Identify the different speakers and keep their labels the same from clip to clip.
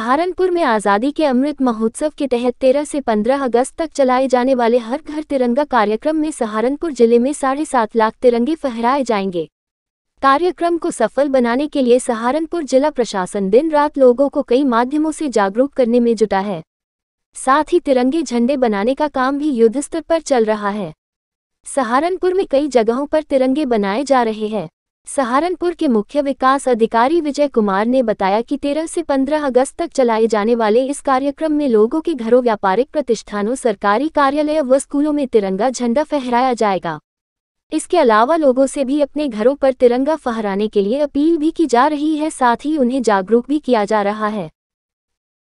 Speaker 1: सहारनपुर में आज़ादी के अमृत महोत्सव के तहत 13 से 15 अगस्त तक चलाए जाने वाले हर घर तिरंगा कार्यक्रम में सहारनपुर ज़िले में साढ़े सात लाख तिरंगे फहराए जाएँगे। कार्यक्रम को सफल बनाने के लिए सहारनपुर जिला प्रशासन दिन रात लोगों को कई माध्यमों से जागरूक करने में जुटा है। साथ ही तिरंगे झंडे बनाने का काम भी युद्ध स्तर पर चल रहा है। सहारनपुर में कई जगहों पर तिरंगे बनाए जा रहे हैं। सहारनपुर के मुख्य विकास अधिकारी विजय कुमार ने बताया कि 13 से 15 अगस्त तक चलाए जाने वाले इस कार्यक्रम में लोगों के घरों, व्यापारिक प्रतिष्ठानों, सरकारी कार्यालय व स्कूलों में तिरंगा झंडा फहराया जाएगा। इसके अलावा लोगों से भी अपने घरों पर तिरंगा फहराने के लिए अपील भी की जा रही है, साथ ही उन्हें जागरूक भी किया जा रहा है।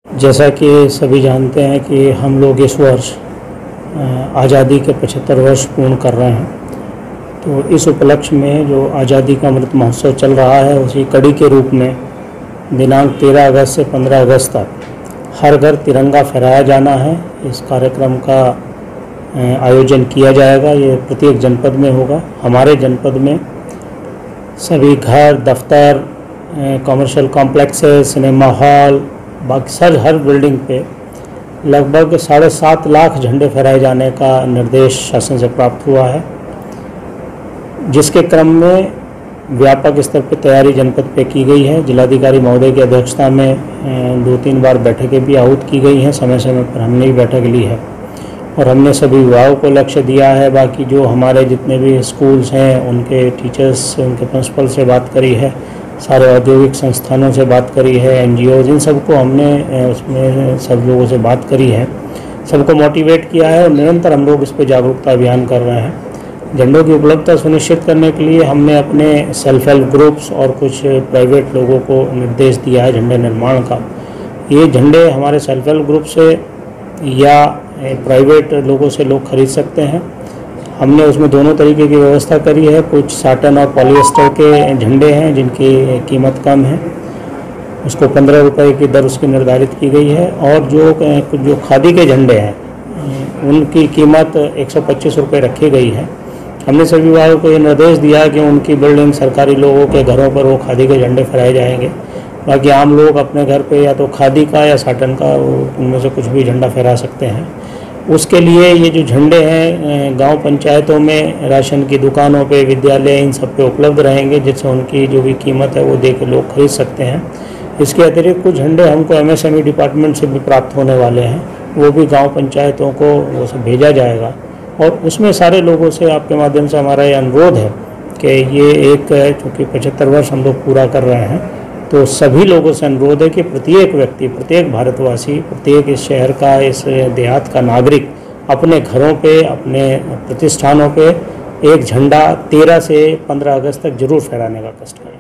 Speaker 2: जैसा कि सभी जानते हैं कि हम लोग इस वर्ष आज़ादी के 75 वर्ष पूर्ण कर रहे हैं। तो इस उपलक्ष्य में जो आज़ादी का अमृत महोत्सव चल रहा है, उसी कड़ी के रूप में दिनांक 13 अगस्त से 15 अगस्त तक हर घर तिरंगा फहराया जाना है। इस कार्यक्रम का आयोजन किया जाएगा। ये प्रत्येक जनपद में होगा। हमारे जनपद में सभी घर, दफ्तर कमर्शियल कॉम्प्लेक्सेस सिनेमा हॉल बाकी सर, हर बिल्डिंग पे लगभग साढ़े सात लाख झंडे फहराए जाने का निर्देश शासन से प्राप्त हुआ है। जिसके क्रम में व्यापक स्तर पर तैयारी जनपद पे की गई है। जिलाधिकारी महोदय की अध्यक्षता में दो तीन बार बैठकें भी आहूत की गई हैं। समय समय पर हमने भी बैठक ली है और हमने सभी विभागों को लक्ष्य दिया है। बाकी जो हमारे जितने भी स्कूल्स हैं, उनके टीचर्स, उनके प्रिंसिपल से बात करी है, सारे औद्योगिक संस्थानों से बात करी है एन इन सबको हमने उसमें सब लोगों से बात करी है। सबको मोटिवेट किया है और निरंतर हम लोग इस पर जागरूकता अभियान कर रहे हैं। झंडों की उपलब्धता सुनिश्चित करने के लिए हमने अपने सेल्फ हेल्प ग्रुप्स और कुछ प्राइवेट लोगों को निर्देश दिया है झंडे निर्माण का। ये झंडे हमारे सेल्फ हेल्प ग्रुप से या प्राइवेट लोगों से लोग खरीद सकते हैं। हमने उसमें दोनों तरीके की व्यवस्था करी है। कुछ साटन और पॉलिएस्टर के झंडे हैं जिनकी कीमत कम है। उसको पंद्रह रुपये की दर उसकी निर्धारित की गई है और जो जो खादी के झंडे हैं, उनकी कीमत एक सौ पच्चीस रुपये रखी गई है। हमने सभी विभागों को ये निर्देश दिया कि उनकी बिल्डिंग सरकारी लोगों के घरों पर वो खादी के झंडे फहराए जाएँगे। बाकी आम लोग अपने घर पे या तो खादी का या साटन का उनमें से कुछ भी झंडा फहरा सकते हैं। उसके लिए ये जो झंडे हैं गाँव पंचायतों में, राशन की दुकानों पे, विद्यालय, इन सब पे उपलब्ध रहेंगे, जिससे उनकी जो भी कीमत है वो दे के लोग खरीद सकते हैं। इसके अतिरिक्त कुछ झंडे हमको एमएसएमई डिपार्टमेंट से भी प्राप्त होने वाले हैं। वो भी गाँव पंचायतों को वो सब भेजा जाएगा। और उसमें सारे लोगों से आपके माध्यम से हमारा ये अनुरोध है कि ये एक, चूँकि पचहत्तर वर्ष हम लोग पूरा कर रहे हैं तो सभी लोगों से अनुरोध है कि प्रत्येक व्यक्ति, प्रत्येक भारतवासी, प्रत्येक इस शहर का, इस देहात का नागरिक अपने घरों पे, अपने प्रतिष्ठानों पे एक झंडा तेरह से पंद्रह अगस्त तक ज़रूर फहराने का कष्ट करें।